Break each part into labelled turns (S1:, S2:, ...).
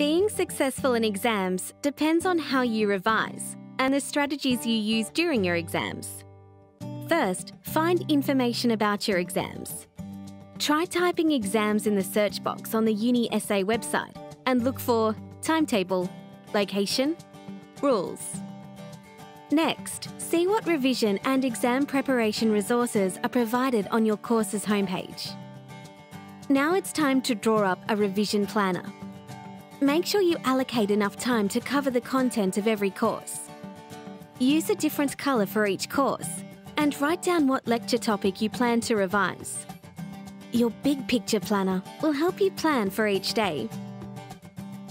S1: Being successful in exams depends on how you revise and the strategies you use during your exams. First, find information about your exams. Try typing exams in the search box on the UniSA website and look for timetable, location, rules. Next, see what revision and exam preparation resources are provided on your course's homepage. Now it's time to draw up a revision planner. Make sure you allocate enough time to cover the content of every course. Use a different colour for each course and write down what lecture topic you plan to revise. Your big picture planner will help you plan for each day.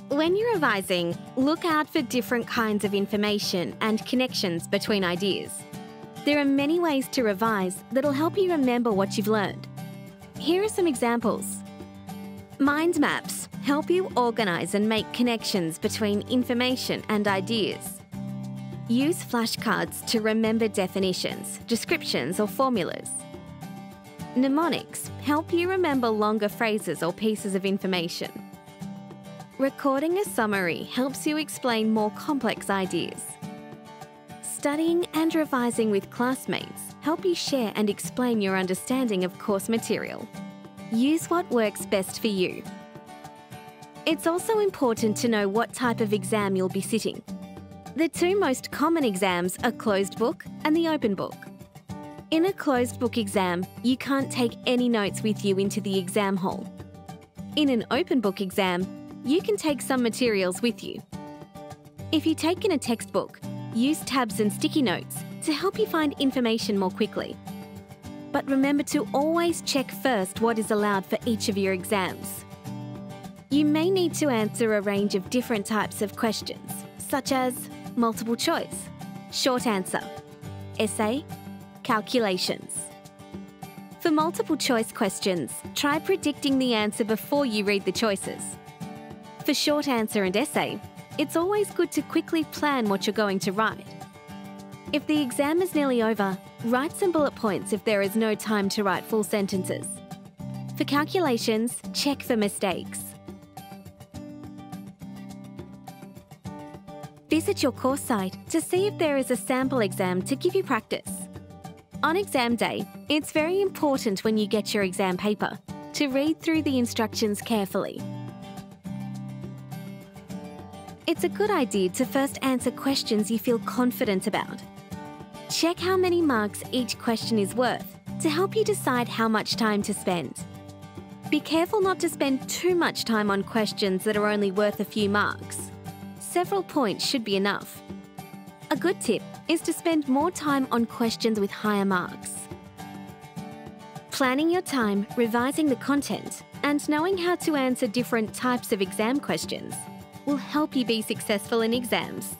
S1: When you're revising, look out for different kinds of information and connections between ideas. There are many ways to revise that'll help you remember what you've learned. Here are some examples. Mind maps help you organise and make connections between information and ideas. Use flashcards to remember definitions, descriptions, or formulas. Mnemonics help you remember longer phrases or pieces of information. Recording a summary helps you explain more complex ideas. Studying and revising with classmates help you share and explain your understanding of course material. Use what works best for you. It's also important to know what type of exam you'll be sitting. The two most common exams are closed book and the open book. In a closed book exam, you can't take any notes with you into the exam hall. In an open book exam, you can take some materials with you. If you take in a textbook, use tabs and sticky notes to help you find information more quickly. But remember to always check first what is allowed for each of your exams. You may need to answer a range of different types of questions, such as multiple choice, short answer, essay, calculations. For multiple choice questions, try predicting the answer before you read the choices. For short answer and essay, it's always good to quickly plan what you're going to write. If the exam is nearly over, write some bullet points if there is no time to write full sentences. For calculations, check for mistakes. Visit your course site to see if there is a sample exam to give you practice. On exam day, it's very important when you get your exam paper to read through the instructions carefully. It's a good idea to first answer questions you feel confident about. Check how many marks each question is worth to help you decide how much time to spend. Be careful not to spend too much time on questions that are only worth a few marks several points should be enough. A good tip is to spend more time on questions with higher marks. Planning your time, revising the content, and knowing how to answer different types of exam questions will help you be successful in exams.